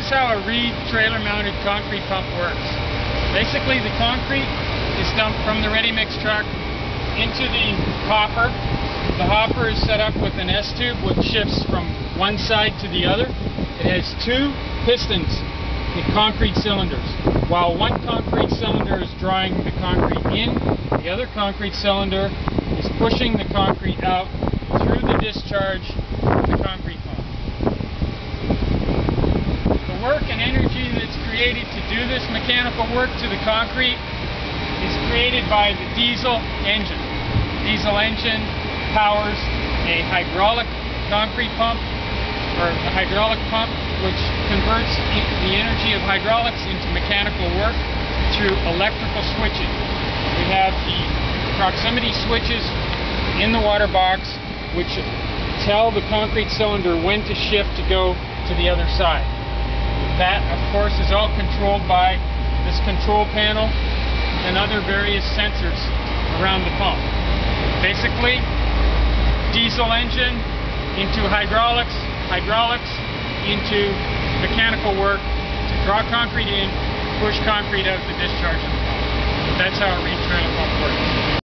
is how a Reed trailer mounted concrete pump works. Basically the concrete is dumped from the ready mix truck into the hopper. The hopper is set up with an S-tube which shifts from one side to the other. It has two pistons in concrete cylinders. While one concrete cylinder is drawing the concrete in, the other concrete cylinder is pushing the concrete out through the discharge of the concrete pump. The work and energy that's created to do this mechanical work to the concrete is created by the diesel engine. Diesel engine powers a hydraulic concrete pump or a hydraulic pump which converts the energy of hydraulics into mechanical work through electrical switching. We have the proximity switches in the water box which tell the concrete cylinder when to shift to go to the other side. That, of course, is all controlled by this control panel and other various sensors around the pump. Basically, diesel engine into hydraulics, hydraulics into mechanical work to draw concrete in, push concrete out discharge of the pump. That's how a Reed trailer pump works.